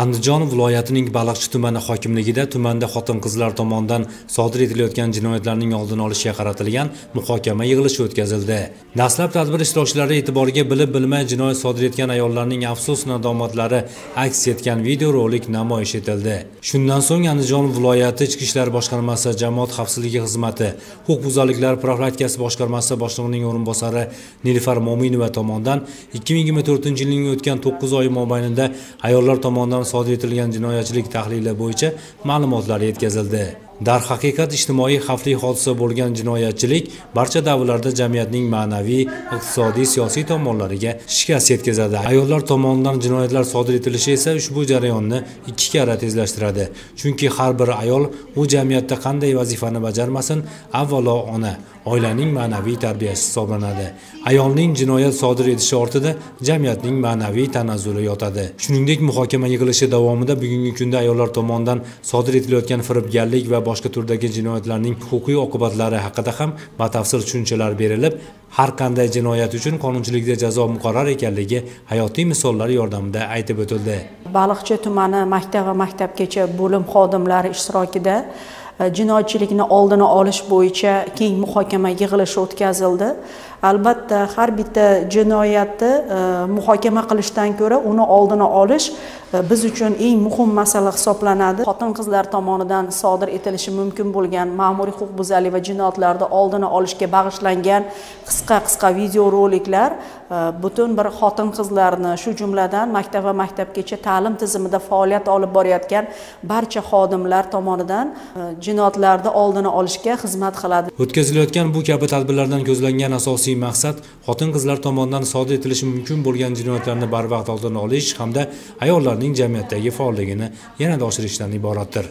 andijon viloyatining baliqchi tumani hokimligida tumanda xotin qizlar tomonidan sodir etilayotgan jinoyatlarning oldini olishga qaratilgan muhokama yig'ilishi o'tkazildi. Dastlab tadbir ishtirokchilari e'tiboriga bilib bilmay jinoyat sodir etgan ayollarning afsus nadomatlari aks etgan videorolik namoyish etildi. Shundan so'ng andijon viloyati ichki ishlar boshqarmasi jamoat xavfsizligi xizmati huquqbuzarliklar profilaktikasi boshqarmasi boshlig'ining o'rinbosari nilufar mo'minova tomonidan 2024 yilning o'tgan 9 oy mobaynida ayollar tomonidan sodir etilgan jinoyatchilik tahlili bo'yicha ma'lumotlar yetkazildi. Darhaqiqat ijtimoiy xavfli hodisa bo'lgan jinoyatchilik barcha davrlarda jamiyatning ma'naviy iqtisodiy siyosiy tomonlariga shikast yetkazadi. Ayollar tomonidan jinoyatlar sodir etilishi esa ushbu jarayonni ikki karra tezlashtiradi. Chunki har bir ayol u jamiyatda qanday vazifani bajarmasin avvalo ona oilaning ma'naviy tarbiyachisi hisoblanadi. Ayolning jinoyat sodir etishi ortida jamiyatning ma'naviy tanazzuli yotadi. Shuningdek muhokama yig'ilishi davomida bugungi kunda ayollar tomonidan sodir etilayotgan firibgarlik va boshqa turdagi jinoyatlarning huquqiy oqibatlari haqida ham batafsil tushunchalar berilib har qanday jinoyat uchun qonunchilikda jazo muqarrar ekanligi hayotiy misollar yordamida aytib o'tildi. Baliqchi tumani maktab va maktabgacha bo'lim xodimlari ishtirokida E, jinoyatchilikni oldini olish bo'yicha keng muhokama yig'ilishi o'tkazildi. Albatta har bitta jinoyatni e, muhokama qilishdan ko'ra uni oldini olish e, biz uchun eng muhim masala hisoblanadi. Xotin qizlar tomonidan sodir etilishi mumkin bo'lgan ma'muriy huquqbuzarlik va jinoyatlarni oldini olishga bag'ishlangan qisqa qisqa videoroliklar e, butun bir xotin qizlarni shu jumladan maktab va maktabgacha ta'lim tizimida faoliyat olib borayotgan barcha xodimlar tomonidan e, jinoyatlarni oldini olishga xizmat qiladi. O'tkazilayotgan bu kabi tadbirlardan ko'zlangan asosiy maqsad xotin qizlar tomonidan sodir etilishi mumkin bo'lgan jinoyatlarni barvaqt oldini olish hamda ayollarning jamiyatdagi faolligini yanada oshirishdan iboratdir.